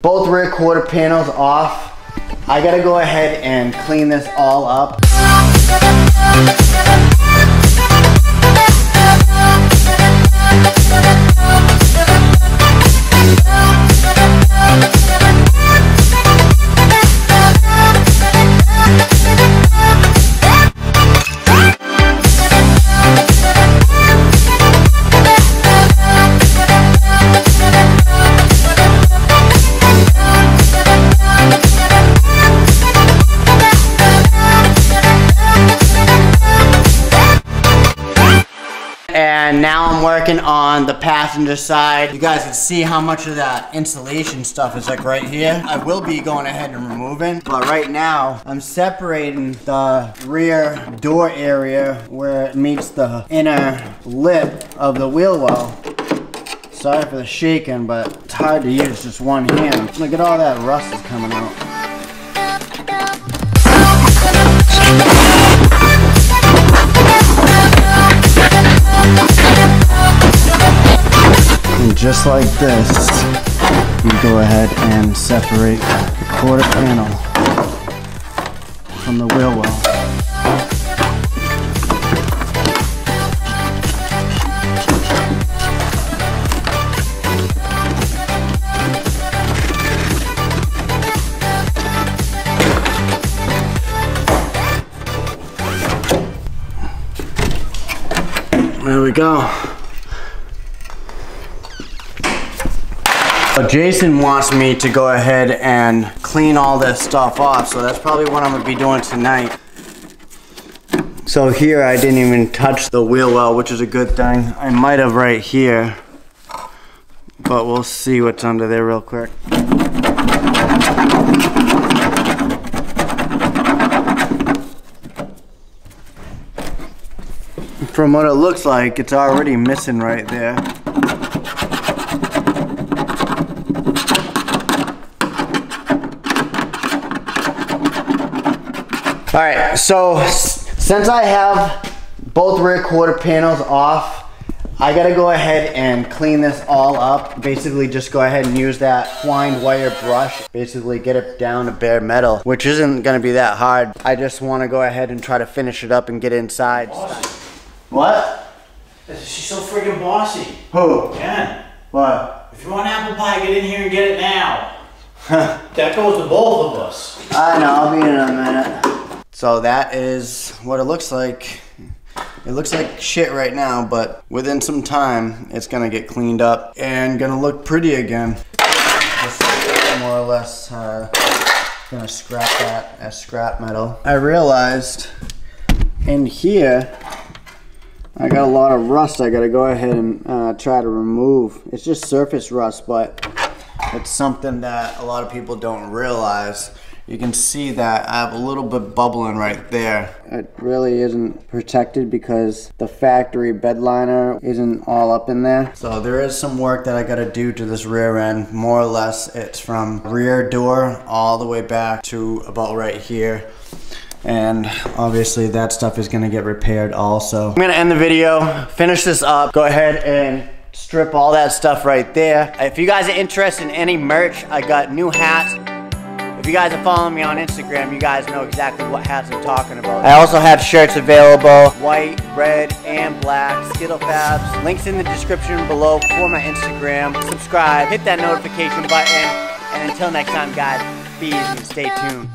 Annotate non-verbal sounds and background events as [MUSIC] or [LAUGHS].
Both rear quarter panels off. I gotta go ahead and clean this all up. I'm working on the passenger side. You guys can see how much of that insulation stuff is like right here. I will be going ahead and removing, but right now I'm separating the rear door area where it meets the inner lip of the wheel well. Sorry for the shaking, but it's hard to use just one hand. Look at all that rust is coming out. Just like this, you go ahead and separate the quarter panel from the wheel well. There we go. Jason wants me to go ahead and clean all this stuff off, so that's probably what I'm gonna be doing tonight. So here I didn't even touch the wheel well, which is a good thing. I might have right here, but we'll see what's under there real quick. From what it looks like, it's already missing right there. All right, so since I have both rear quarter panels off, I gotta go ahead and clean this all up. Basically just go ahead and use that twined wire brush. Basically get it down to bare metal, which isn't gonna be that hard. I just wanna go ahead and try to finish it up and get inside. What? She's so freaking bossy. Who? Jen, What? if you want apple pie, get in here and get it now. [LAUGHS] that goes to both of us. I know, I'll be in a minute. So that is what it looks like. It looks like shit right now, but within some time, it's gonna get cleaned up and gonna look pretty again. Just more or less uh, gonna scrap that as scrap metal. I realized in here, I got a lot of rust I gotta go ahead and uh, try to remove. It's just surface rust, but it's something that a lot of people don't realize. You can see that I have a little bit bubbling right there. It really isn't protected because the factory bed liner isn't all up in there. So there is some work that I gotta do to this rear end. More or less it's from rear door all the way back to about right here. And obviously that stuff is gonna get repaired also. I'm gonna end the video, finish this up, go ahead and strip all that stuff right there. If you guys are interested in any merch, I got new hats. If you guys are following me on Instagram, you guys know exactly what hats I'm talking about. I also have shirts available, white, red, and black, Skittle Fabz. Links in the description below for my Instagram. Subscribe, hit that notification button, and until next time, guys, be easy and stay tuned.